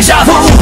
下铺。